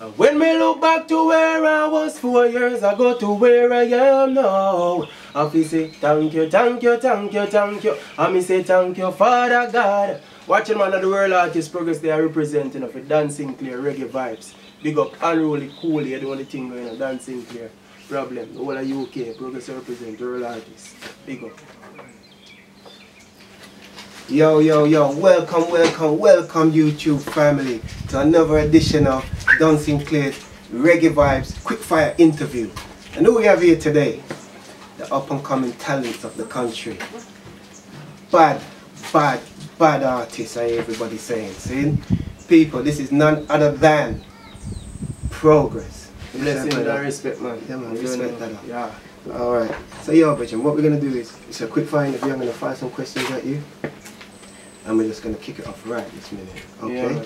When me look back to where I was four years ago to where I am now, I feel say thank you, thank you, thank you, thank you. And me say thank you, Father God. Watching man of the world artist Prohgres they are representing of a Don Sinclair reggae vibes. Big up unruly cool the only thing going on Don Sinclair. Problem. Whole of UK, Prohgres represent world artists. Big up. Yo, yo, yo, welcome, welcome, welcome YouTube family to another edition of Don Sinclair's Reggae Vibes Quickfire Interview. And who we have here today? The up and coming talents of the country. Bad, bad, bad artists, I hear everybody saying. See? People, this is none other than Prohgres. Blessing and respect, man. Yeah, man, respect that. Yeah. Alright, so yo, Bridget, what we're gonna do is it's a quick fire interview. I'm gonna fire some questions at you, and we're just gonna kick it off right this minute. Okay. Yeah,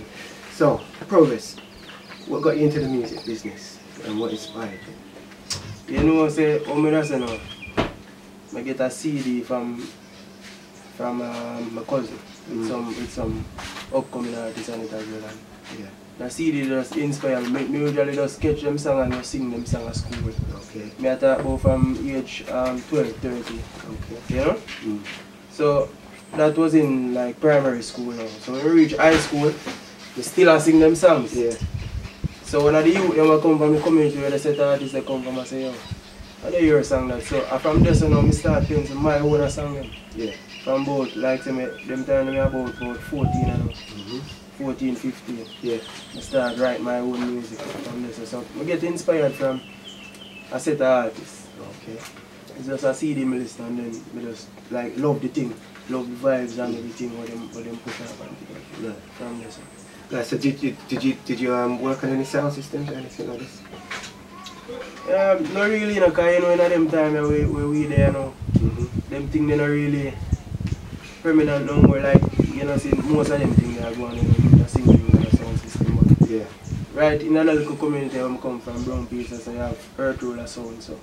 so, Prohgres. What got you into the music business, and what inspired you? You know, say, how me just say now, I get a CD from from um, my cousin with Mm. some with some upcoming artists on it as well. And Yeah. the CD just inspire me. Me usually just sketch them song and just sing them song at school. Okay. Me I talk about from age um, 12, 30, Okay. you know? Mm. So that was in like primary school now. So when we reach high school, we still a sing them songs. Yeah. So when I the youth them come from the community where the set artists they come from I say yo, I dey hear a song that so from so now me start playing some my own song them. Yeah. From about like say me them time me about about 14 and now, hmm 14, 15. Yeah. I start write my own music from this. so, so I get inspired from a set of artists. Okay. It's just a CD me listen and then me just like love the thing, love the vibes and everything what them what them push up and. Right. from there so. Right, so did you did you did you um work on any sound systems or anything like this? Um, not really, you know, cause you know, in a them time where we, where we there, you know, Mm-hmm. them things they not really permanent no more. Like, you know, see, most of them things they are going on in the singing and the sound system. But Yeah. right in a local community where I come from, Brown Pieces, so you have Earth Roller sound. So,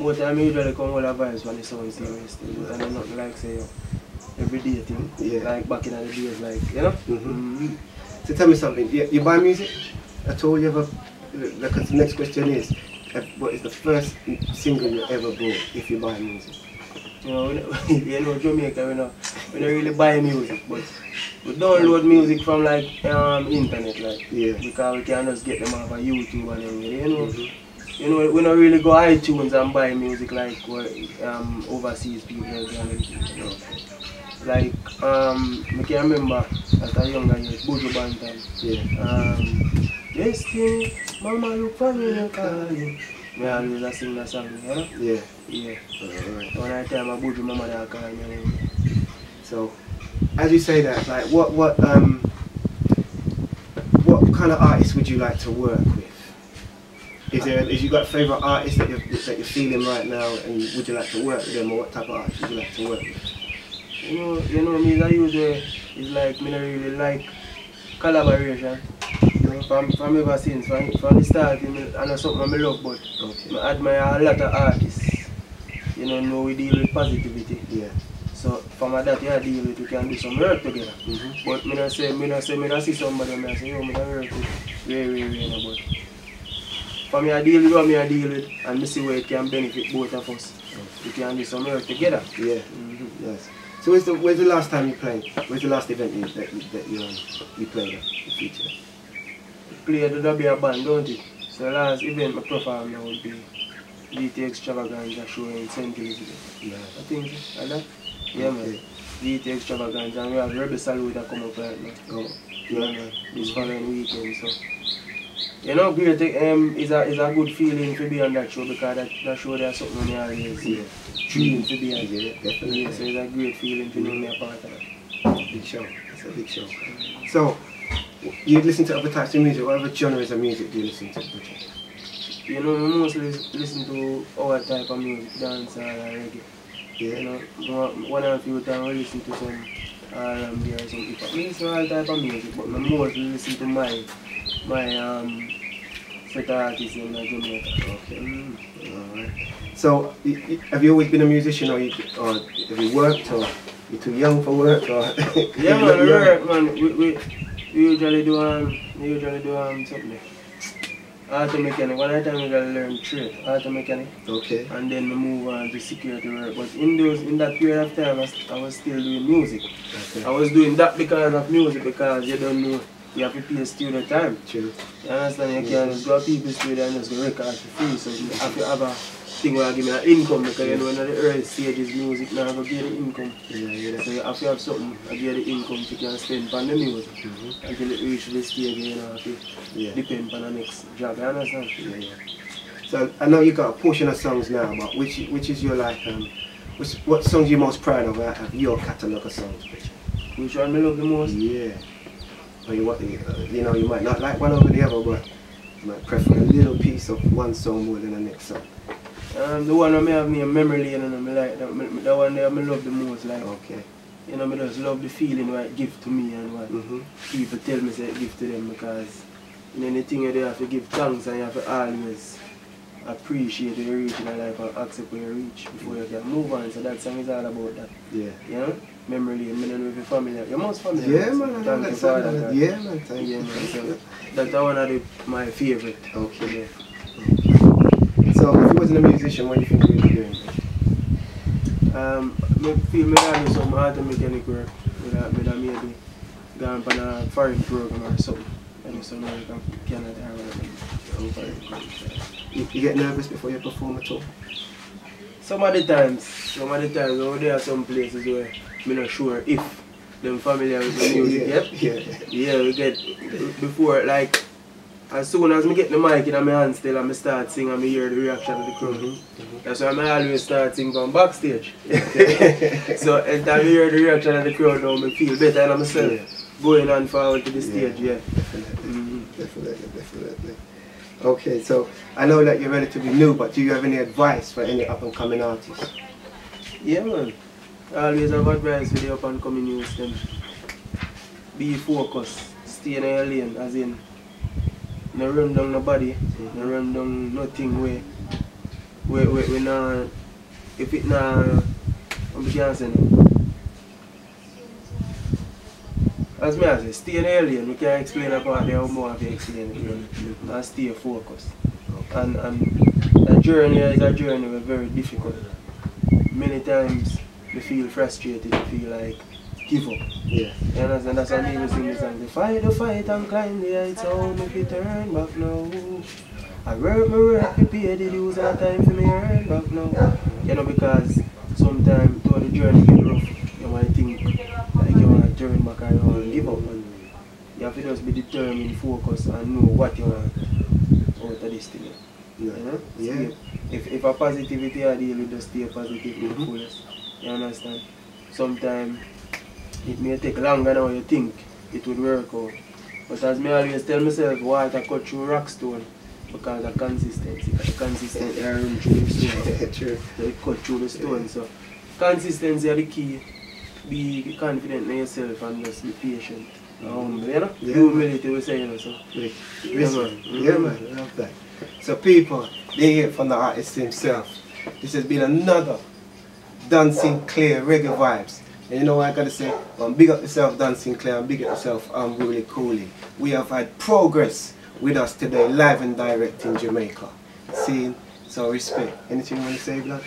most time I usually come all the vibes when the sound series thing, but I know nothing like, say, everyday thing. Yeah. Like back in the days, like, you know? Mhm. Mhm. So tell me something. You, you buy music at all? You ever? Because the next question is, uh, what is the first single you ever bought if you buy music? You know, we don't- you know, Jamaica, we know, we don't really buy music, but we download music from like um internet, like Yeah. because we can just get them off of YouTube and everything. You know, Mhm. You know, we don't really go iTunes and buy music like what um overseas people do and everything. You know. Like um, I can remember at a younger age, Buju Banton. Yeah. Um, Destiny, Mama look for me, you calling. Me always sing that song, you know. Yeah. Yeah. Alright. One night time, I Buju Mama that call me. So, as you say that, like, what what um, what kind of artists would you like to work with? Is there, is you got favorite artists that you're, that you're feeling right now, and would you like to work with them, or what type of artists would you like to work with? You know, you know me, I usually, it's like, me not really like collaboration. You know, from, from ever since, from, from the start, me, I know something I love, but Okay. I admire a lot of artists. You know, know we deal with positivity. Yeah. So from that you deal with, we can do some work together. Mhm. But me not say, me not say, me not see somebody, me not say, yo, me not work with very, very, very, no, but for me I deal with what me I deal with, and me see where it can benefit both of us. We can do some work together. Yeah. Mm-hmm. Nice. So where's the where's the last time you played? Where's the last event you that you, that you um, you played at? You featured? play the W band, don't it? So the last event I perform now would be DT Extravaganza show in St. Elizabeth. Yeah. I think like that? Yeah man. Okay. DT Extravaganza and we have Rebel Salute that come up right now. Oh. Yeah man. This following weekend so. You know, great um, is a is a good feeling to be on that show because that, that show there's something me always Yeah. dream to be on. Yeah, definitely. Yeah, so it's a great feeling to know me a part of that. Big show. It's a big show. So, you listen to other types of music. What other genres of music do you listen to? You know, I mostly listen to our type of music, dancehall and reggae. You know, one- one or few times I listen to some R&B or some hip hop. I listen to all type of music, but I mostly listen to my my um in uh, Jamaica. Okay. Mm. So, have you always been a musician, or, you, or have you worked, or you're too young for work, or? Yeah, man, we work, man. We, we, we usually do um, we usually do um something. auto mechanic. One time I gotta learn trade, auto mechanic. Okay. And then I move on to security work. But in those in that period of time I, I was still doing music. Okay. I was doing that because of music because you don't know you have to pay studio time. True. You understand? You can't just go to people's studio and just go record for free. So you have to have a thing where I give me an income because you know in the early stages music now go get the income. Yeah, yeah. So you have to have something to get the income to can spend on the music Mm-hmm. until it reach the stage you know have to Yeah. depend on the next job. You understand? Yeah, yeah. So I know you got a portion of songs now, but which which is your like um, which, what songs you most proud of out of your catalogue of songs? Which one me love the most? Yeah. Or you uh, you know you might not like one over the other, but you might prefer a little piece of one song more than the next song. Um, the one that me have me a memory lane and I like that, me, that one there I love the most. Like, Okay. you know, me just love the feeling what it give to me and what Mhm. people tell me say it give to them because in anything you do, you have to give thanks and you have to always appreciate where you reach in life and accept where you reach before you can move on. So that song is all about that. Yeah. You know? Memory lane, me don't know if you're familiar. You're most familiar. Yeah, with man. I Thank that you for that. Yeah, man. Thank Yeah, you. man. So that's one of the, my favorite. Okay. Yeah. So if you wasn't a musician, what do you think you'd be doing? Um, me feel me that do some auto mechanic work. Me that, maybe gone on a foreign program or something. And do some work in Canada or whatever. Foreign country. You, you get nervous before you perform at all? Some of the times, some of the times over there are some places where me not sure if them familiar with the music yet. yeah. Yeah, we get before like as soon as me get the mic in my hand still and me start singing and me hear the reaction of the crowd. Mhm, That's why I always start singing from backstage. so time I hear the reaction of the crowd now, I feel better than myself Yeah. going on forward to the stage, yeah. Definitely, Mhm. definitely, definitely. Okay, so I know that you're relatively new, but do you have any advice for any up and coming artists? Yeah man. I always have advice for the up and coming youths them. Be focused, stay in your lane, as in no run down nobody, no run down nothing where where where, where nah, if it nah what we can As me I say, stay in your lane, we can't explain about there how more have to explain it, you. And stay focused. And and the journey is a journey was very difficult. Many times we feel frustrated, we feel like give up. Yeah. You understand? That's why people sing this song. Fight the fight and climb the heights, so make it turn back now. I work my work to pay the dues and time for me earn back now. You know, because sometimes though the journey get rough, you might think like you want to turn back and you want give up. And you have to just be determined, focus and know what you want out of this thing. Yeah. You know? Yeah. If, if a positivity I deal with, just stay positive Mhm. the fullest. You understand? Sometimes it may take longer than you think it would work out. But as me always tell myself, why I cut through rock stone because of consistency. The consistency I run through the stone. True. So it cut through the stone. So consistency is the key. Be confident in yourself and just be patient. and humble, you know? Yeah. Humility we say, you know, so. Yeah, man. Yeah, man. Love that. So, people, they hear from the artist himself. This has been another Don Sinclair Reggae Vibes. And you know what I gotta say? Um, big up yourself, Don Sinclair, and big up yourself, um, really coolly. We have had Prohgres with us today, live and direct in Jamaica. Seeing, so respect. Anything you want to say, Blood?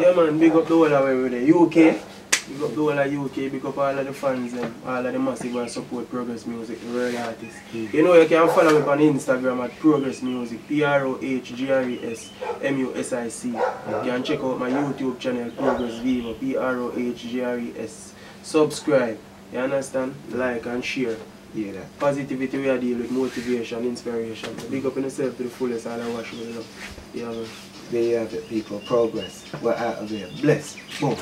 Yeah man, big up the whole of there. UK. Big up the whole of UK, big up all of the fans and all of the massive and support Prohgres Music, the real artists. Mm. You know you can follow me on Instagram at Prohgres Music, P R O H G R E S M U S I C. You can check out my YouTube channel Prohgres VEVO, P R O H G R E S. Subscribe, you understand? Like and share. Yeah, that. Positivity we are dealing with, motivation, inspiration. Big up in yourself to the fullest, all I wash with love. Yeah man. There you have it, people. Prohgres. We're out of here. Bless. Boom.